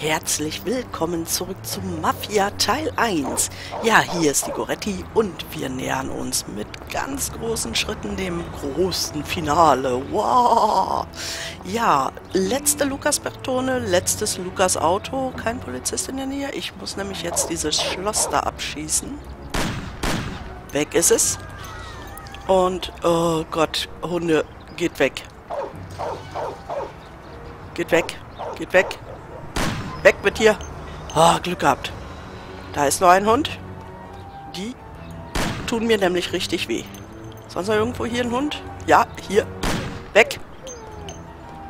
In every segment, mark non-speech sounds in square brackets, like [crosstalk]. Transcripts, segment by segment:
Herzlich willkommen zurück zu Mafia Teil 1. Ja, hier ist die Goretti und wir nähern uns mit ganz großen Schritten dem großen Finale. Wow! Ja, letzte Lukas Bertone, letztes Lukas Auto, kein Polizist in der Nähe. Ich muss nämlich jetzt dieses Schloss da abschießen. Weg ist es. Und, oh Gott, Hunde, geht weg. Geht weg, geht weg. Weg mit dir. Oh, Glück gehabt. Da ist noch ein Hund. Die tun mir nämlich richtig weh. Sonst noch irgendwo hier ein Hund? Ja, hier. Weg.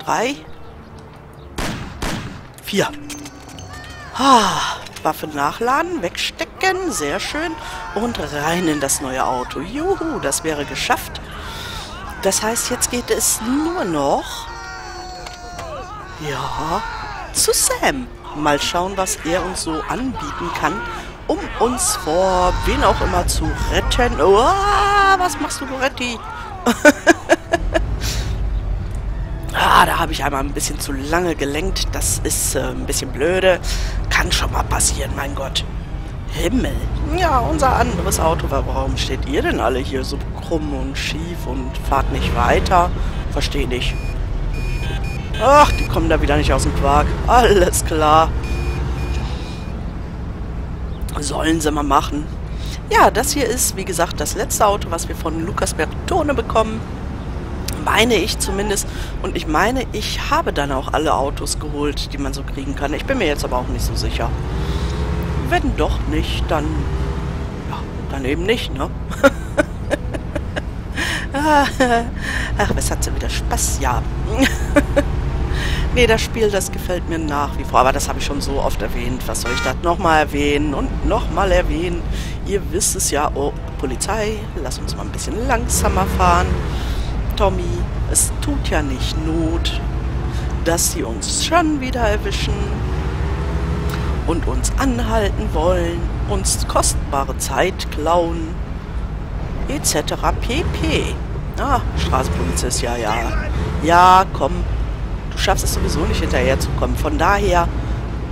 Drei. Vier. Ah, Waffe nachladen, wegstecken. Sehr schön. Und rein in das neue Auto. Juhu, das wäre geschafft. Das heißt, jetzt geht es nur noch... Ja, zu Sam mal schauen, was er uns so anbieten kann, um uns vor wen auch immer zu retten. Oh, was machst du, Goretti? [laughs] ah, da habe ich einmal ein bisschen zu lange gelenkt. Das ist äh, ein bisschen blöde. Kann schon mal passieren, mein Gott. Himmel. Ja, unser anderes Auto. Warum steht ihr denn alle hier so krumm und schief und fahrt nicht weiter? Verstehe nicht. Ach, die kommen da wieder nicht aus dem Quark. Alles klar. Sollen sie mal machen. Ja, das hier ist, wie gesagt, das letzte Auto, was wir von Lukas Bertone bekommen. Meine ich zumindest. Und ich meine, ich habe dann auch alle Autos geholt, die man so kriegen kann. Ich bin mir jetzt aber auch nicht so sicher. Wenn doch nicht, dann... Ja, dann eben nicht, ne? [laughs] Ach, was hat sie wieder Spaß? Ja. [laughs] Nee, das Spiel, das gefällt mir nach wie vor. Aber das habe ich schon so oft erwähnt. Was soll ich das nochmal erwähnen und nochmal erwähnen? Ihr wisst es ja. Oh, Polizei, lass uns mal ein bisschen langsamer fahren. Tommy, es tut ja nicht Not, dass sie uns schon wieder erwischen und uns anhalten wollen, uns kostbare Zeit klauen, etc. pp. Ah, Straßenpolizist, ja, ja. Ja, komm, Du schaffst es sowieso nicht hinterherzukommen. Von daher,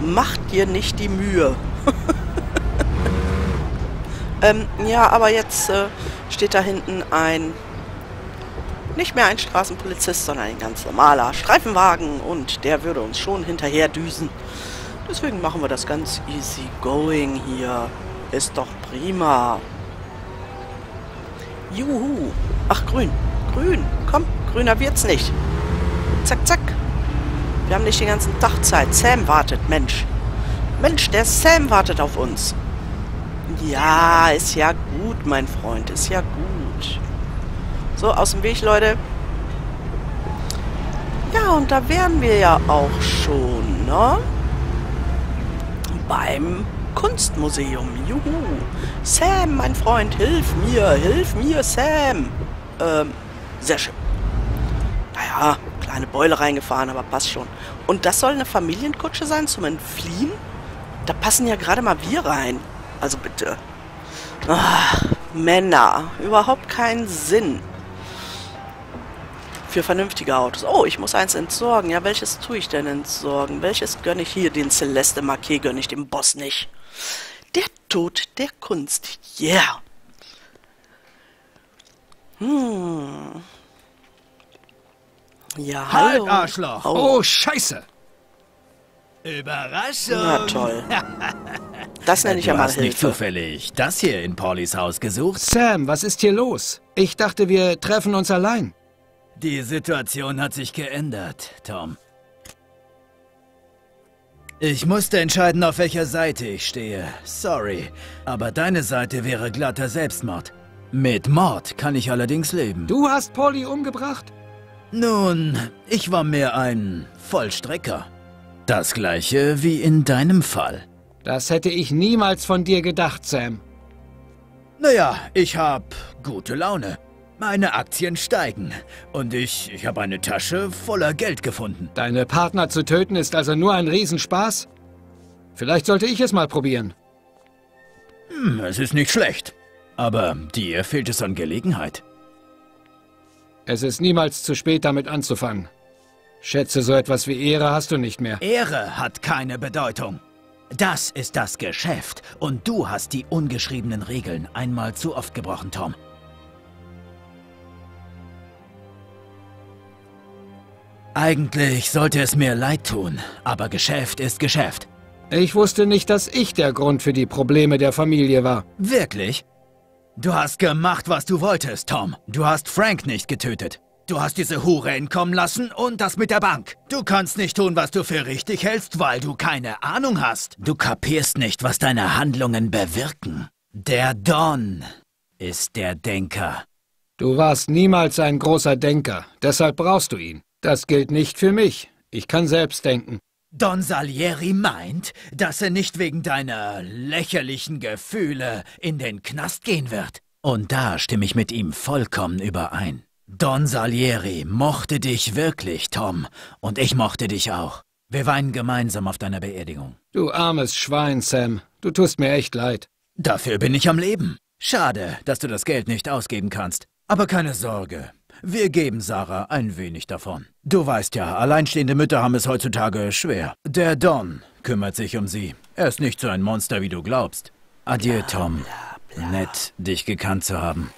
mach dir nicht die Mühe. [laughs] ähm, ja, aber jetzt äh, steht da hinten ein, nicht mehr ein Straßenpolizist, sondern ein ganz normaler Streifenwagen und der würde uns schon hinterher düsen. Deswegen machen wir das ganz easy going hier. Ist doch prima. Juhu. Ach, grün. Grün. Komm, grüner wird's nicht. Zack, zack. Wir haben nicht den ganzen Tag Zeit. Sam wartet, Mensch. Mensch, der Sam wartet auf uns. Ja, ist ja gut, mein Freund. Ist ja gut. So, aus dem Weg, Leute. Ja, und da wären wir ja auch schon, ne? Beim Kunstmuseum. Juhu. Sam, mein Freund, hilf mir. Hilf mir, Sam. Ähm, sehr schön. Naja, kleine Beule reingefahren, aber passt schon. Und das soll eine Familienkutsche sein zum Entfliehen? Da passen ja gerade mal wir rein. Also bitte. Ach, Männer. Überhaupt keinen Sinn. Für vernünftige Autos. Oh, ich muss eins entsorgen. Ja, welches tue ich denn entsorgen? Welches gönne ich hier? Den Celeste Marquet gönne ich dem Boss nicht. Der Tod der Kunst. Yeah. Hm. Ja, hallo. Halt, Arschloch. Oh, oh Scheiße. Überraschung. Na toll. [laughs] Das nenne ich ja mal hast nicht zufällig das hier in Paulys Haus gesucht? Sam, was ist hier los? Ich dachte, wir treffen uns allein. Die Situation hat sich geändert, Tom. Ich musste entscheiden, auf welcher Seite ich stehe. Sorry, aber deine Seite wäre glatter Selbstmord. Mit Mord kann ich allerdings leben. Du hast Polly umgebracht? Nun, ich war mehr ein Vollstrecker. Das gleiche wie in deinem Fall. Das hätte ich niemals von dir gedacht, Sam. Naja, ich hab gute Laune. Meine Aktien steigen. Und ich, ich habe eine Tasche voller Geld gefunden. Deine Partner zu töten ist also nur ein Riesenspaß? Vielleicht sollte ich es mal probieren. Hm, es ist nicht schlecht. Aber dir fehlt es an Gelegenheit. Es ist niemals zu spät, damit anzufangen. Schätze, so etwas wie Ehre hast du nicht mehr. Ehre hat keine Bedeutung. Das ist das Geschäft. Und du hast die ungeschriebenen Regeln einmal zu oft gebrochen, Tom. Eigentlich sollte es mir leid tun, aber Geschäft ist Geschäft. Ich wusste nicht, dass ich der Grund für die Probleme der Familie war. Wirklich? Du hast gemacht, was du wolltest, Tom. Du hast Frank nicht getötet. Du hast diese Hure entkommen lassen und das mit der Bank. Du kannst nicht tun, was du für richtig hältst, weil du keine Ahnung hast. Du kapierst nicht, was deine Handlungen bewirken. Der Don ist der Denker. Du warst niemals ein großer Denker, deshalb brauchst du ihn. Das gilt nicht für mich. Ich kann selbst denken. Don Salieri meint, dass er nicht wegen deiner lächerlichen Gefühle in den Knast gehen wird. Und da stimme ich mit ihm vollkommen überein. Don Salieri mochte dich wirklich, Tom, und ich mochte dich auch. Wir weinen gemeinsam auf deiner Beerdigung. Du armes Schwein, Sam. Du tust mir echt leid. Dafür bin ich am Leben. Schade, dass du das Geld nicht ausgeben kannst. Aber keine Sorge. Wir geben Sarah ein wenig davon. Du weißt ja, alleinstehende Mütter haben es heutzutage schwer. Der Don kümmert sich um sie. Er ist nicht so ein Monster, wie du glaubst. Adieu, Tom. Nett, dich gekannt zu haben.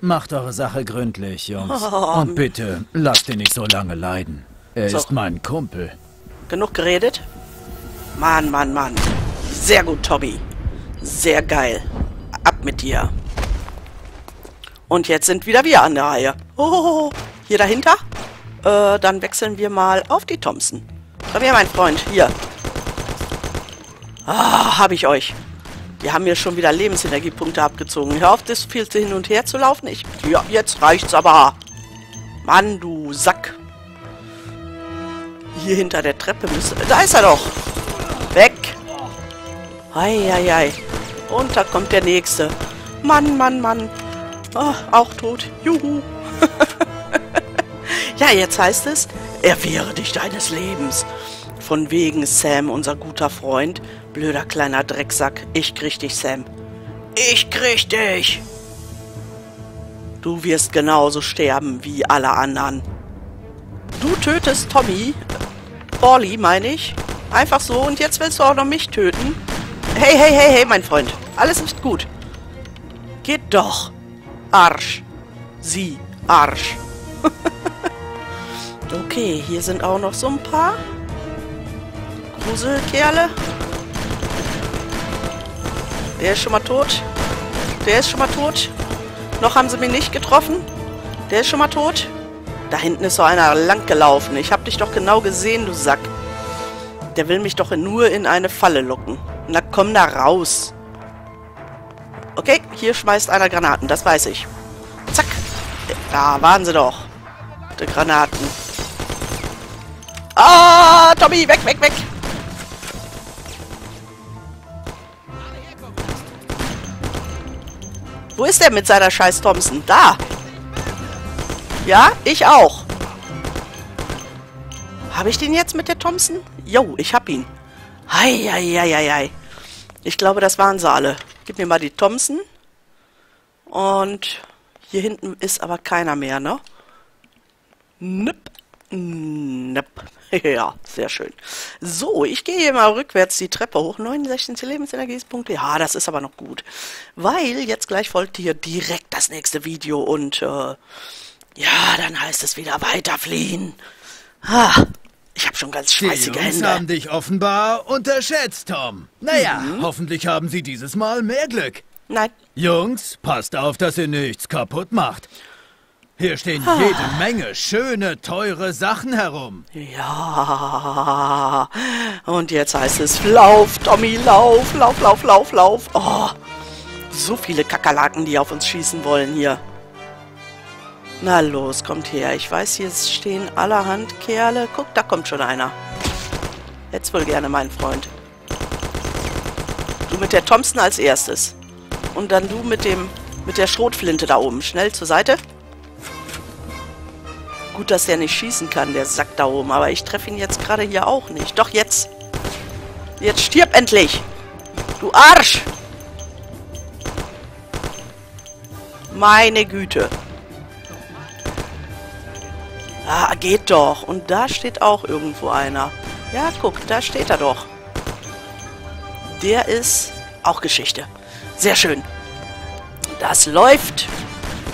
Macht eure Sache gründlich, Jungs. [laughs] Und bitte, lasst ihn nicht so lange leiden. Er So. ist mein Kumpel. Genug geredet? Mann, Mann, Mann. Sehr gut, Tobi. Sehr geil. Ab mit dir. Und jetzt sind wieder wir an der Reihe. Oh, hier dahinter? Äh, dann wechseln wir mal auf die Thompson. Komm her, mein Freund. Hier. Ah, hab ich euch. Die haben mir schon wieder Lebensenergiepunkte abgezogen. Hör auf, das viel hin und her zu laufen. Ich, ja, jetzt reicht's aber. Mann, du Sack. Hier hinter der Treppe müsste... Da ist er doch. Weg. Eieiei. Und da kommt der Nächste. Mann, Mann, Mann. Ah, auch tot. Juhu. [laughs] ja, jetzt heißt es, erwehre dich deines Lebens. Von wegen Sam, unser guter Freund. Blöder kleiner Drecksack. Ich krieg dich, Sam. Ich krieg dich. Du wirst genauso sterben wie alle anderen. Du tötest Tommy. Borley, meine ich. Einfach so. Und jetzt willst du auch noch mich töten? Hey, hey, hey, hey, mein Freund. Alles ist gut. Geht doch. Arsch. Sie. Arsch. [laughs] okay, hier sind auch noch so ein paar. Gruselkerle. Der ist schon mal tot. Der ist schon mal tot. Noch haben sie mich nicht getroffen. Der ist schon mal tot. Da hinten ist so einer langgelaufen. Ich hab dich doch genau gesehen, du Sack. Der will mich doch nur in eine Falle locken. Na komm da raus. Okay, hier schmeißt einer Granaten, das weiß ich. Zack. Da waren sie doch. Die Granaten. Ah, Tommy, weg, weg, weg. Wo ist der mit seiner scheiß Thompson? Da. Ja, ich auch. Habe ich den jetzt mit der Thompson? Jo, ich hab ihn. Heieieiei. Ich glaube, das waren sie alle. Gib mir mal die Thompson. Und hier hinten ist aber keiner mehr, ne? Nipp. Nipp. [laughs] Ja, sehr schön. So, ich gehe hier mal rückwärts die Treppe hoch. 69 Lebensenergiespunkte. Ja, das ist aber noch gut. Weil jetzt gleich folgt hier direkt das nächste Video und äh, ja, dann heißt es wieder weiterfliehen. Ah, ich habe schon ganz Die schweißige Jungs Hände. haben dich offenbar unterschätzt, Tom. Naja, hoffentlich haben sie dieses Mal mehr Glück. Nein. Jungs, passt auf, dass ihr nichts kaputt macht. Hier stehen jede Menge schöne, teure Sachen herum. Ja. Und jetzt heißt es, lauf, Tommy, lauf, lauf, lauf, lauf, lauf. Oh, so viele Kakerlaken, die auf uns schießen wollen hier. Na los, kommt her. Ich weiß, hier stehen allerhand Kerle. Guck, da kommt schon einer. Jetzt wohl gerne, mein Freund. Du mit der Thompson als erstes. Und dann du mit dem mit der Schrotflinte da oben. Schnell zur Seite. Gut, dass der nicht schießen kann, der Sack da oben. Aber ich treffe ihn jetzt gerade hier auch nicht. Doch, jetzt. Jetzt stirb endlich. Du Arsch. Meine Güte. Ah, geht doch. Und da steht auch irgendwo einer. Ja, guck, da steht er doch. Der ist auch Geschichte. Sehr schön. Das läuft.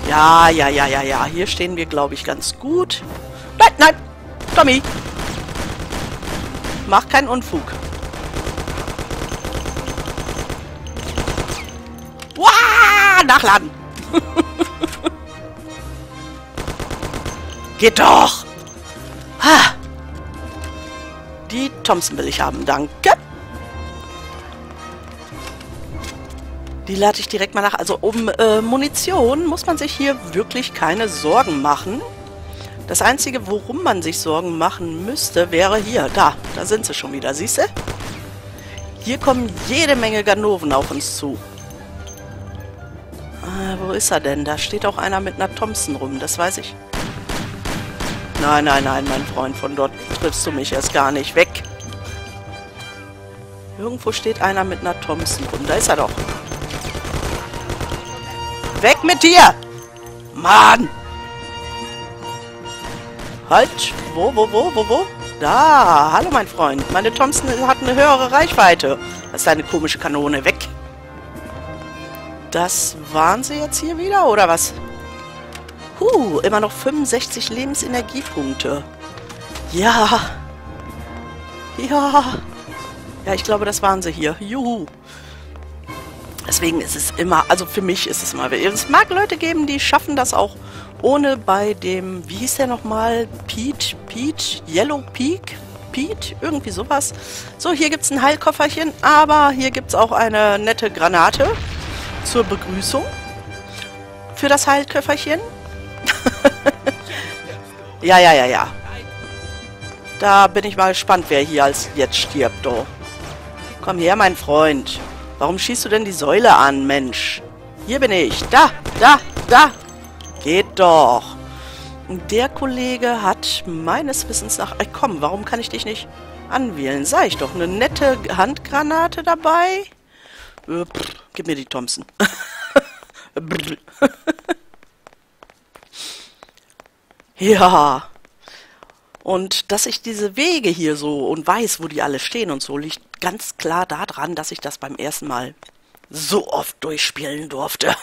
Ja, ja, ja, ja, ja. Hier stehen wir, glaube ich, ganz gut. Nein, nein. Tommy. Mach keinen Unfug. Wow, nachladen. Geht doch. Ha. Die Thompson will ich haben, danke. Die lade ich direkt mal nach. Also um äh, Munition muss man sich hier wirklich keine Sorgen machen. Das Einzige, worum man sich Sorgen machen müsste, wäre hier. Da, da sind sie schon wieder. Siehst du? Hier kommen jede Menge Ganoven auf uns zu. Ah, wo ist er denn? Da steht auch einer mit einer Thompson rum. Das weiß ich. Nein, nein, nein, mein Freund. Von dort triffst du mich erst gar nicht. Weg. Irgendwo steht einer mit einer Thompson rum. Da ist er doch. Weg mit dir! Mann! Halt! Wo, wo, wo, wo, wo? Da! Hallo, mein Freund. Meine Thompson hat eine höhere Reichweite. Das ist deine komische Kanone. Weg! Das waren sie jetzt hier wieder, oder was? Huh, immer noch 65 Lebensenergiepunkte. Ja. Ja. Ja, ich glaube, das waren sie hier. Juhu. Deswegen ist es immer, also für mich ist es immer, es mag Leute geben, die schaffen das auch ohne bei dem, wie hieß der nochmal, Pete, Pete, Yellow Peak, Pete, irgendwie sowas. So, hier gibt es ein Heilkofferchen, aber hier gibt es auch eine nette Granate zur Begrüßung für das Heilköfferchen. Ja, ja, ja, ja. Da bin ich mal gespannt, wer hier als jetzt stirbt, oh. Komm her, mein Freund. Warum schießt du denn die Säule an, Mensch? Hier bin ich. Da, da, da. Geht doch. Der Kollege hat meines Wissens nach... Ey, komm, warum kann ich dich nicht anwählen? Sei ich doch, eine nette Handgranate dabei. Äh, pff, gib mir die Thompson. [laughs] [laughs] ja. Und dass ich diese Wege hier so und weiß, wo die alle stehen und so, liegt ganz klar daran, dass ich das beim ersten Mal so oft durchspielen durfte.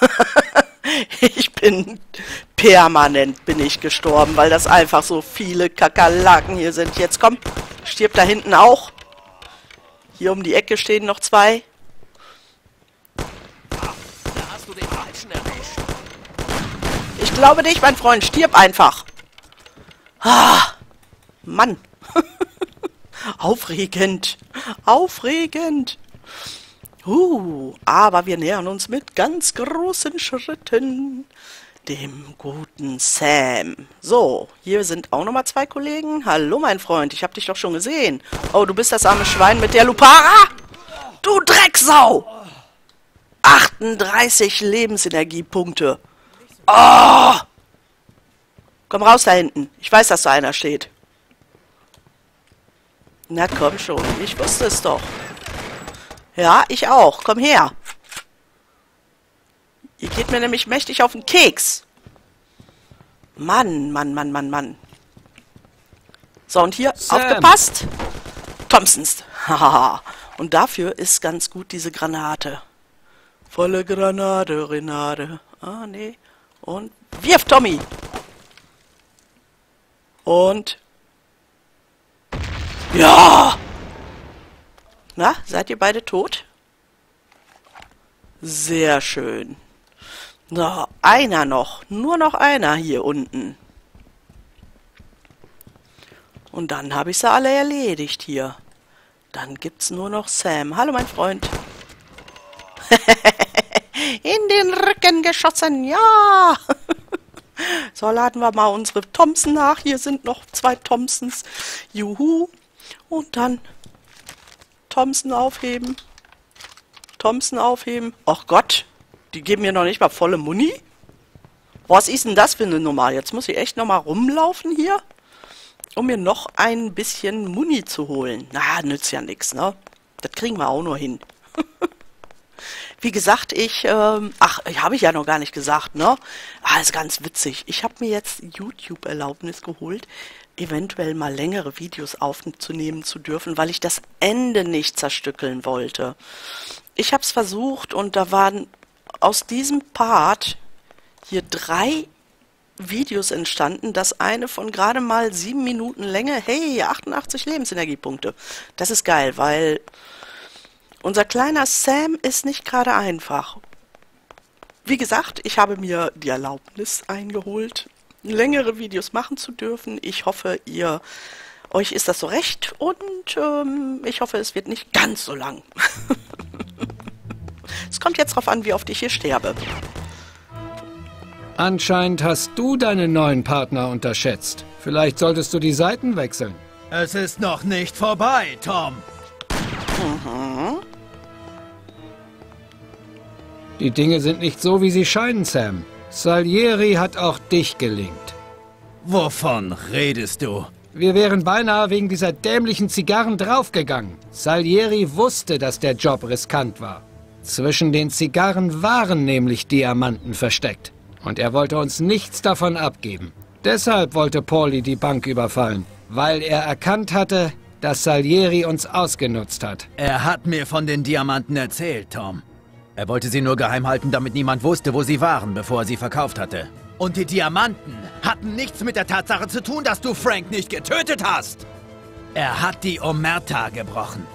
[laughs] ich bin permanent bin ich gestorben, weil das einfach so viele Kakerlaken hier sind. Jetzt komm, stirb da hinten auch. Hier um die Ecke stehen noch zwei. Ich glaube nicht, mein Freund. Stirb einfach. Ah, Mann. [laughs] Aufregend. Aufregend. Uh, aber wir nähern uns mit ganz großen Schritten dem guten Sam. So, hier sind auch nochmal zwei Kollegen. Hallo, mein Freund, ich hab dich doch schon gesehen. Oh, du bist das arme Schwein mit der Lupara? Du Drecksau! 38 Lebensenergiepunkte. Oh! Komm raus da hinten. Ich weiß, dass da einer steht. Na komm schon, ich wusste es doch. Ja, ich auch. Komm her. Ihr geht mir nämlich mächtig auf den Keks. Mann, Mann, Mann, Mann, Mann. So, und hier, Sam. aufgepasst. Thompsons. Haha. [laughs] und dafür ist ganz gut diese Granate. Volle Granate, Renate. Ah, nee. Und wirf, Tommy. Und ja! Na, seid ihr beide tot? Sehr schön. So, einer noch. Nur noch einer hier unten. Und dann habe ich sie alle erledigt hier. Dann gibt's nur noch Sam. Hallo, mein Freund. [laughs] In den Rücken geschossen, ja! So, laden wir mal unsere Thompson nach. Hier sind noch zwei Thompsons. Juhu. Und dann Thompson aufheben. Thompson aufheben. Ach Gott, die geben mir noch nicht mal volle Muni. Was ist denn das für eine Nummer? Jetzt muss ich echt noch mal rumlaufen hier, um mir noch ein bisschen Muni zu holen. Na, nützt ja nichts, ne? Das kriegen wir auch nur hin. [laughs] Wie gesagt, ich, ähm, ach, habe ich ja noch gar nicht gesagt, ne? Ah, ist ganz witzig. Ich habe mir jetzt YouTube-Erlaubnis geholt, eventuell mal längere Videos aufzunehmen zu dürfen, weil ich das Ende nicht zerstückeln wollte. Ich habe es versucht und da waren aus diesem Part hier drei Videos entstanden. Das eine von gerade mal sieben Minuten Länge. Hey, 88 Lebensenergiepunkte. Das ist geil, weil unser kleiner Sam ist nicht gerade einfach. Wie gesagt, ich habe mir die Erlaubnis eingeholt, längere Videos machen zu dürfen. Ich hoffe, ihr euch ist das so recht und ähm, ich hoffe, es wird nicht ganz so lang. [laughs] es kommt jetzt darauf an, wie oft ich hier sterbe. Anscheinend hast du deinen neuen Partner unterschätzt. Vielleicht solltest du die Seiten wechseln. Es ist noch nicht vorbei, Tom. Mhm. Die Dinge sind nicht so, wie sie scheinen, Sam. Salieri hat auch dich gelingt. Wovon redest du? Wir wären beinahe wegen dieser dämlichen Zigarren draufgegangen. Salieri wusste, dass der Job riskant war. Zwischen den Zigarren waren nämlich Diamanten versteckt. Und er wollte uns nichts davon abgeben. Deshalb wollte Pauli die Bank überfallen, weil er erkannt hatte, dass Salieri uns ausgenutzt hat. Er hat mir von den Diamanten erzählt, Tom. Er wollte sie nur geheim halten, damit niemand wusste, wo sie waren, bevor er sie verkauft hatte. Und die Diamanten hatten nichts mit der Tatsache zu tun, dass du Frank nicht getötet hast. Er hat die Omerta gebrochen.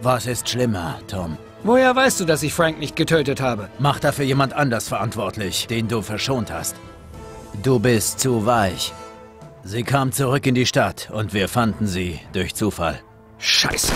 Was ist schlimmer, Tom? Woher weißt du, dass ich Frank nicht getötet habe? Mach dafür jemand anders verantwortlich, den du verschont hast. Du bist zu weich. Sie kam zurück in die Stadt und wir fanden sie durch Zufall. Scheiße.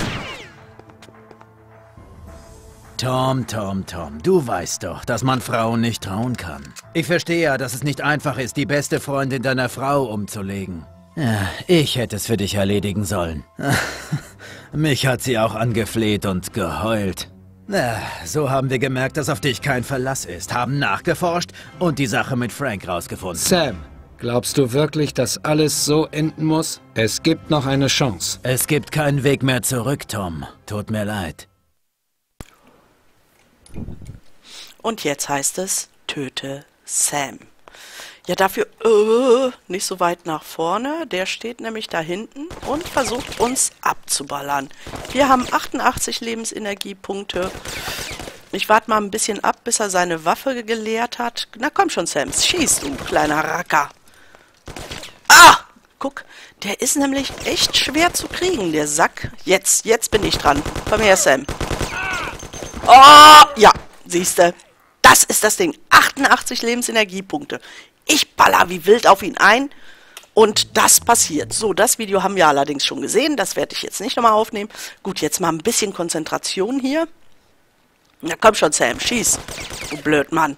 Tom, Tom, Tom, du weißt doch, dass man Frauen nicht trauen kann. Ich verstehe ja, dass es nicht einfach ist, die beste Freundin deiner Frau umzulegen. Ja, ich hätte es für dich erledigen sollen. [laughs] Mich hat sie auch angefleht und geheult. Na, so haben wir gemerkt, dass auf dich kein Verlass ist, haben nachgeforscht und die Sache mit Frank rausgefunden. Sam, glaubst du wirklich, dass alles so enden muss? Es gibt noch eine Chance. Es gibt keinen Weg mehr zurück, Tom. Tut mir leid. Und jetzt heißt es, töte Sam. Ja, dafür äh, nicht so weit nach vorne. Der steht nämlich da hinten und versucht uns abzuballern. Wir haben 88 Lebensenergiepunkte. Ich warte mal ein bisschen ab, bis er seine Waffe geleert hat. Na komm schon, Sam, schieß du, kleiner Racker. Ah! Guck, der ist nämlich echt schwer zu kriegen, der Sack. Jetzt, jetzt bin ich dran. Komm her, Sam. Oh, ja, siehste. Das ist das Ding. 88 Lebensenergiepunkte. Ich baller wie wild auf ihn ein. Und das passiert. So, das Video haben wir allerdings schon gesehen. Das werde ich jetzt nicht nochmal aufnehmen. Gut, jetzt mal ein bisschen Konzentration hier. Na komm schon, Sam, schieß. Du blöd Mann.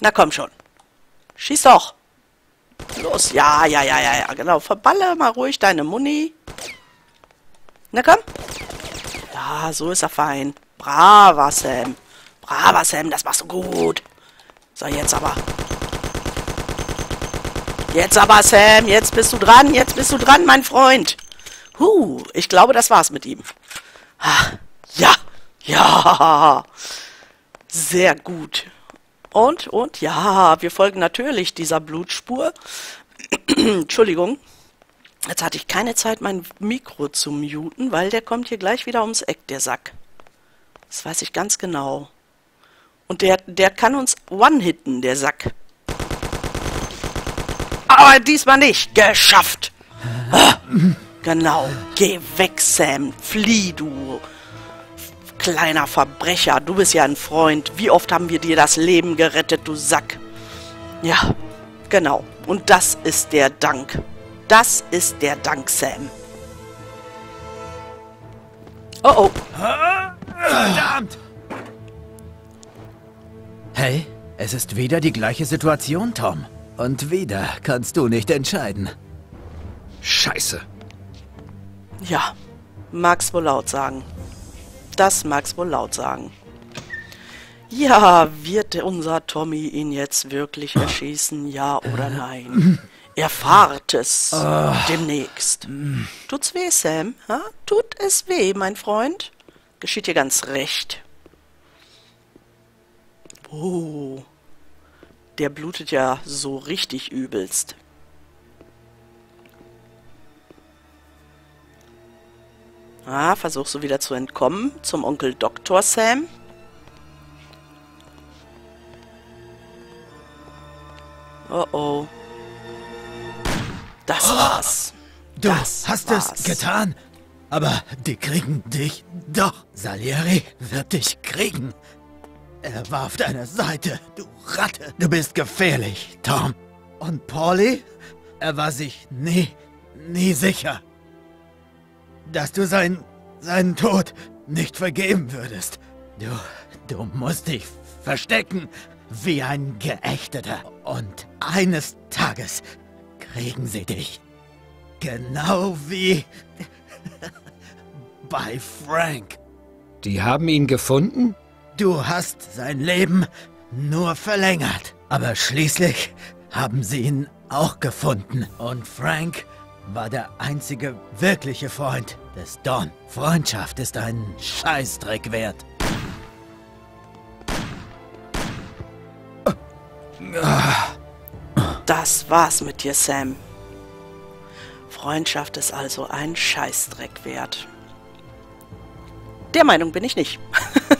Na komm schon. Schieß doch. Los, ja, ja, ja, ja, ja, genau. Verballe mal ruhig deine Muni. Na komm. Ja, so ist er fein. Brava, Sam. Braver Sam, das machst du gut. So, jetzt aber. Jetzt aber, Sam, jetzt bist du dran, jetzt bist du dran, mein Freund. Huh, ich glaube, das war's mit ihm. Ah, ja, ja. Sehr gut. Und, und, ja, wir folgen natürlich dieser Blutspur. [clears throat] Entschuldigung. Jetzt hatte ich keine Zeit, mein Mikro zu muten, weil der kommt hier gleich wieder ums Eck, der Sack. Das weiß ich ganz genau. Und der, der kann uns one-hitten, der Sack. Aber diesmal nicht. Geschafft. Ah, genau. Geh weg, Sam. Flieh, du kleiner Verbrecher. Du bist ja ein Freund. Wie oft haben wir dir das Leben gerettet, du Sack. Ja, genau. Und das ist der Dank. Das ist der Dank, Sam. Oh oh. Verdammt! Hey, es ist wieder die gleiche Situation, Tom. Und wieder kannst du nicht entscheiden. Scheiße. Ja, mag's wohl laut sagen. Das mag's wohl laut sagen. Ja, wird unser Tommy ihn jetzt wirklich erschießen, ja oder nein? [laughs] erfahrt es demnächst. Tut's weh, Sam? Ha? Tut es weh, mein Freund? Geschieht dir ganz recht. Oh, der blutet ja so richtig übelst. Ah, versuchst du wieder zu entkommen zum Onkel Dr. Sam? Oh oh. Das war's. Du Das hast war's. es getan. Aber die kriegen dich doch. Salieri wird dich kriegen. Er war auf deiner Seite, du Ratte. Du bist gefährlich, Tom. Und Pauli? Er war sich nie, nie sicher, dass du sein, seinen Tod nicht vergeben würdest. Du, du musst dich verstecken wie ein Geächteter. Und eines Tages kriegen sie dich. Genau wie [laughs] bei Frank. Die haben ihn gefunden? Du hast sein Leben nur verlängert. Aber schließlich haben sie ihn auch gefunden. Und Frank war der einzige wirkliche Freund des Don. Freundschaft ist einen Scheißdreck wert. Das war's mit dir, Sam. Freundschaft ist also ein Scheißdreck wert. Der Meinung bin ich nicht.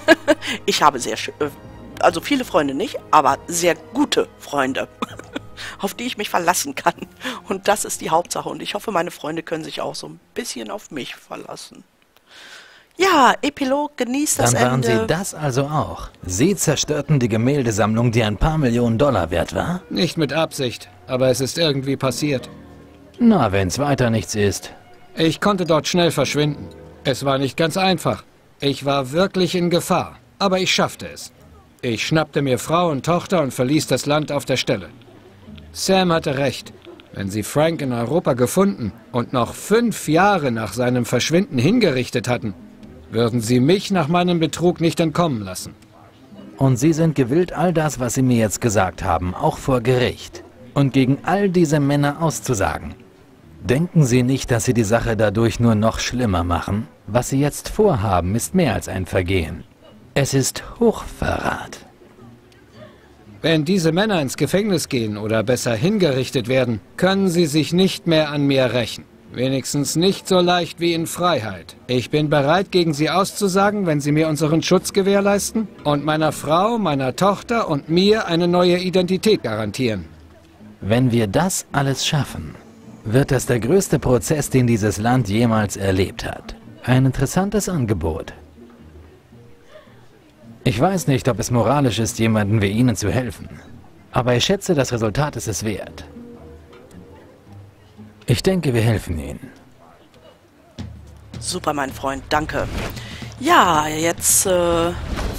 [laughs] ich habe sehr äh, also viele Freunde nicht, aber sehr gute Freunde, [laughs] auf die ich mich verlassen kann. Und das ist die Hauptsache. Und ich hoffe, meine Freunde können sich auch so ein bisschen auf mich verlassen. Ja, Epilog, genießt das Dann waren Ende. Sie das also auch. Sie zerstörten die Gemäldesammlung, die ein paar Millionen Dollar wert war? Nicht mit Absicht, aber es ist irgendwie passiert. Na, wenn's weiter nichts ist. Ich konnte dort schnell verschwinden. Es war nicht ganz einfach. Ich war wirklich in Gefahr, aber ich schaffte es. Ich schnappte mir Frau und Tochter und verließ das Land auf der Stelle. Sam hatte recht. Wenn sie Frank in Europa gefunden und noch fünf Jahre nach seinem Verschwinden hingerichtet hatten, würden sie mich nach meinem Betrug nicht entkommen lassen. Und Sie sind gewillt, all das, was Sie mir jetzt gesagt haben, auch vor Gericht und gegen all diese Männer auszusagen. Denken Sie nicht, dass Sie die Sache dadurch nur noch schlimmer machen? Was Sie jetzt vorhaben, ist mehr als ein Vergehen. Es ist Hochverrat. Wenn diese Männer ins Gefängnis gehen oder besser hingerichtet werden, können sie sich nicht mehr an mir rächen. Wenigstens nicht so leicht wie in Freiheit. Ich bin bereit, gegen sie auszusagen, wenn sie mir unseren Schutz gewährleisten und meiner Frau, meiner Tochter und mir eine neue Identität garantieren. Wenn wir das alles schaffen, wird das der größte Prozess, den dieses Land jemals erlebt hat. Ein interessantes Angebot. Ich weiß nicht, ob es moralisch ist, jemandem wie Ihnen zu helfen. Aber ich schätze, das Resultat ist es wert. Ich denke, wir helfen Ihnen. Super, mein Freund, danke. Ja, jetzt äh,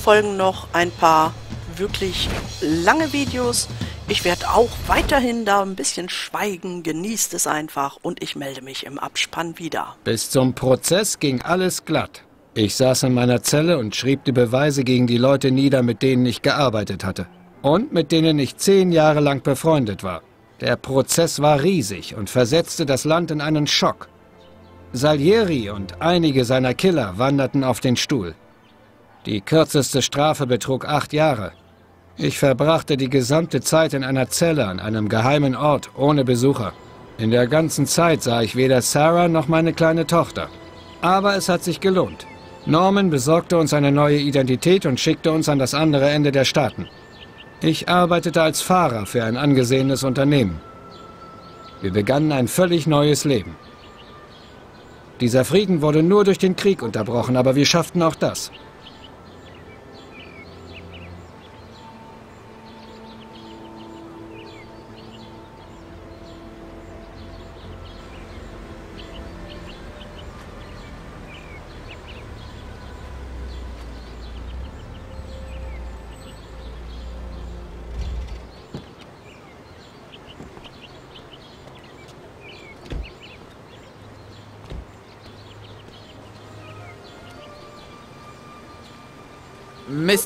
folgen noch ein paar wirklich lange Videos. Ich werde auch weiterhin da ein bisschen schweigen, genießt es einfach und ich melde mich im Abspann wieder. Bis zum Prozess ging alles glatt. Ich saß in meiner Zelle und schrieb die Beweise gegen die Leute nieder, mit denen ich gearbeitet hatte. Und mit denen ich zehn Jahre lang befreundet war. Der Prozess war riesig und versetzte das Land in einen Schock. Salieri und einige seiner Killer wanderten auf den Stuhl. Die kürzeste Strafe betrug acht Jahre. Ich verbrachte die gesamte Zeit in einer Zelle an einem geheimen Ort ohne Besucher. In der ganzen Zeit sah ich weder Sarah noch meine kleine Tochter. Aber es hat sich gelohnt. Norman besorgte uns eine neue Identität und schickte uns an das andere Ende der Staaten. Ich arbeitete als Fahrer für ein angesehenes Unternehmen. Wir begannen ein völlig neues Leben. Dieser Frieden wurde nur durch den Krieg unterbrochen, aber wir schafften auch das.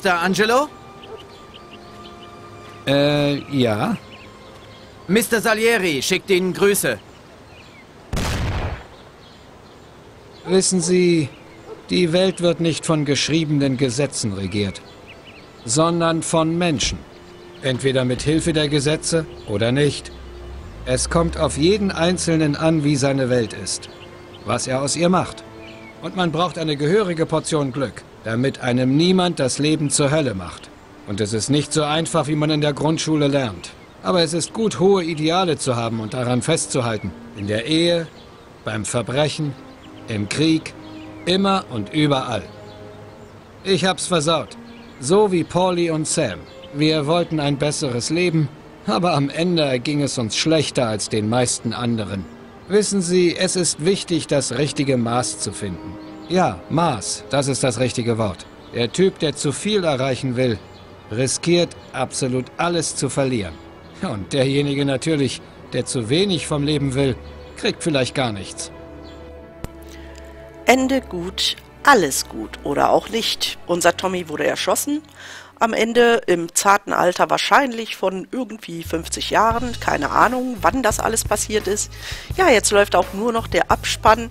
Mr. Angelo? Äh, ja. Mr. Salieri schickt Ihnen Grüße. Wissen Sie, die Welt wird nicht von geschriebenen Gesetzen regiert, sondern von Menschen. Entweder mit Hilfe der Gesetze oder nicht. Es kommt auf jeden Einzelnen an, wie seine Welt ist, was er aus ihr macht. Und man braucht eine gehörige Portion Glück, damit einem niemand das Leben zur Hölle macht. Und es ist nicht so einfach, wie man in der Grundschule lernt. Aber es ist gut, hohe Ideale zu haben und daran festzuhalten. In der Ehe, beim Verbrechen, im Krieg, immer und überall. Ich hab's versaut. So wie Pauli und Sam. Wir wollten ein besseres Leben, aber am Ende ging es uns schlechter als den meisten anderen. Wissen Sie, es ist wichtig, das richtige Maß zu finden. Ja, Maß, das ist das richtige Wort. Der Typ, der zu viel erreichen will, riskiert absolut alles zu verlieren. Und derjenige natürlich, der zu wenig vom Leben will, kriegt vielleicht gar nichts. Ende gut, alles gut oder auch nicht. Unser Tommy wurde erschossen. Am Ende im zarten Alter wahrscheinlich von irgendwie 50 Jahren. Keine Ahnung, wann das alles passiert ist. Ja, jetzt läuft auch nur noch der Abspann.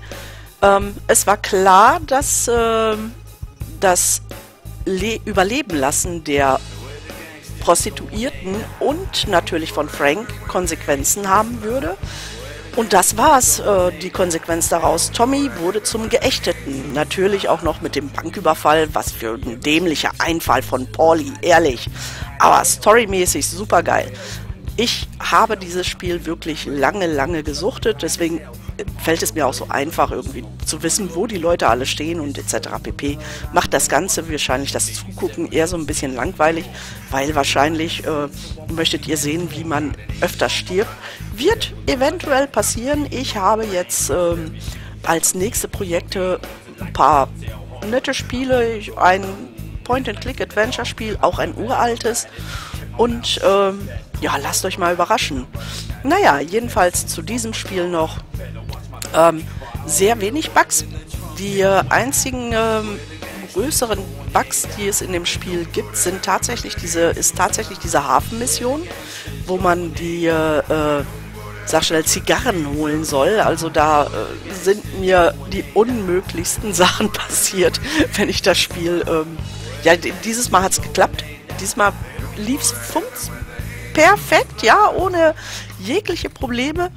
Ähm, es war klar, dass äh, das Le Überleben lassen der Prostituierten und natürlich von Frank Konsequenzen haben würde. Und das war's, äh, die Konsequenz daraus. Tommy wurde zum Geächteten. Natürlich auch noch mit dem Banküberfall. Was für ein dämlicher Einfall von Pauli, ehrlich. Aber storymäßig super geil. Ich habe dieses Spiel wirklich lange, lange gesuchtet. Deswegen fällt es mir auch so einfach, irgendwie zu wissen, wo die Leute alle stehen und etc. pp. Macht das Ganze wahrscheinlich das Zugucken eher so ein bisschen langweilig, weil wahrscheinlich äh, möchtet ihr sehen, wie man öfter stirbt. Wird eventuell passieren. Ich habe jetzt ähm, als nächste Projekte ein paar nette Spiele, ein Point-and-Click-Adventure-Spiel, auch ein uraltes. Und ähm, ja, lasst euch mal überraschen. Naja, jedenfalls zu diesem Spiel noch ähm, sehr wenig Bugs. Die äh, einzigen ähm, größeren Bugs, die es in dem Spiel gibt, sind tatsächlich diese, ist tatsächlich diese Hafenmission, wo man die, äh, äh, sag schnell, Zigarren holen soll. Also da äh, sind mir die unmöglichsten [laughs] Sachen passiert, wenn ich das Spiel, ähm, ja, dieses Mal hat es geklappt. Diesmal lief es perfekt, ja, ohne jegliche Probleme.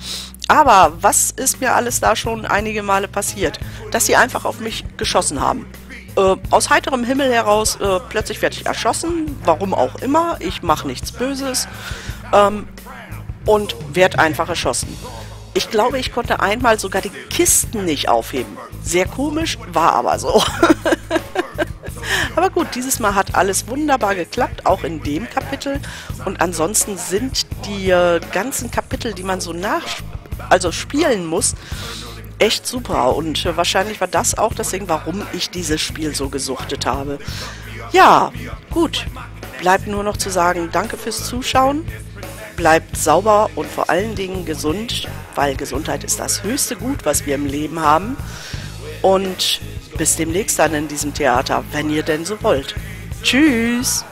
Aber was ist mir alles da schon einige Male passiert? Dass sie einfach auf mich geschossen haben. Äh, aus heiterem Himmel heraus, äh, plötzlich werde ich erschossen, warum auch immer, ich mache nichts Böses ähm, und werde einfach erschossen. Ich glaube, ich konnte einmal sogar die Kisten nicht aufheben. Sehr komisch, war aber so. [laughs] aber gut, dieses Mal hat alles wunderbar geklappt, auch in dem Kapitel. Und ansonsten sind die äh, ganzen Kapitel, die man so nach also spielen muss, echt super. Und äh, wahrscheinlich war das auch Ding, warum ich dieses Spiel so gesuchtet habe. Ja, gut. Bleibt nur noch zu sagen, danke fürs Zuschauen. Bleibt sauber und vor allen Dingen gesund, weil Gesundheit ist das höchste Gut, was wir im Leben haben. Und bis demnächst dann in diesem Theater, wenn ihr denn so wollt. Tschüss!